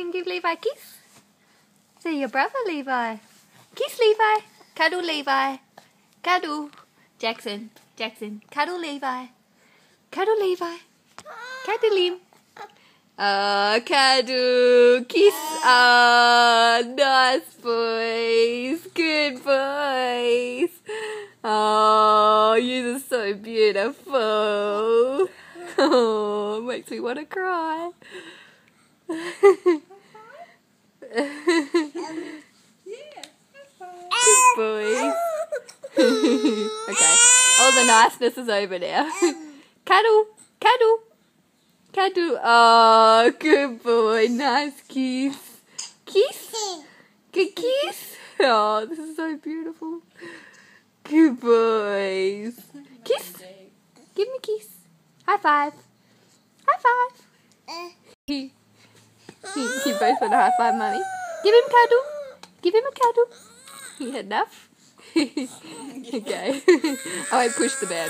can give Levi a kiss? See your brother, Levi. Kiss Levi. Cuddle Levi. Cuddle. Jackson. Jackson. Cuddle Levi. Cuddle Levi. Cuddle him. Uh, cuddle. Kiss. Ah, nice boys. Good boys. Oh, you are so beautiful. Oh, makes me want to cry. Good boys. okay, all the niceness is over now. cuddle, cuddle, cuddle. Oh, good boy. Nice kiss. Kiss. Good kiss. Oh, this is so beautiful. Good boys. Kiss. Give me a kiss. High five. High five. He, he, he both want a high five, mummy. Give him a cuddle. Give him a cuddle. Enough. okay. Oh, I won't the bed.